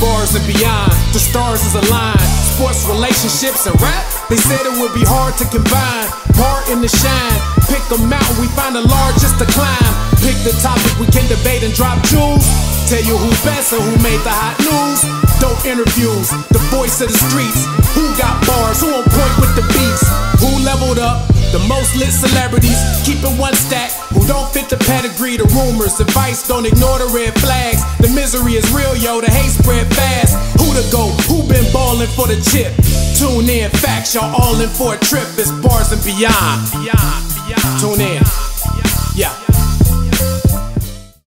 bars and beyond. The stars is aligned. Sports, relationships, and rap. They said it would be hard to combine. Part in the shine. Pick a mountain, we find the largest to climb. Pick the topic, we can debate and drop jewels. Tell you who best and who made the hot news. Dope interviews, the voice of the streets. Who got bars? Who on point with the beats? Who leveled up? The most lit celebrities, keeping one stack. Who don't fit the pedigree, the rumors, advice, don't ignore the red flags. The misery is real, spread fast. Who to go? Who been balling for the chip? Tune in, facts, y'all all in for a trip. It's bars and beyond. Yeah.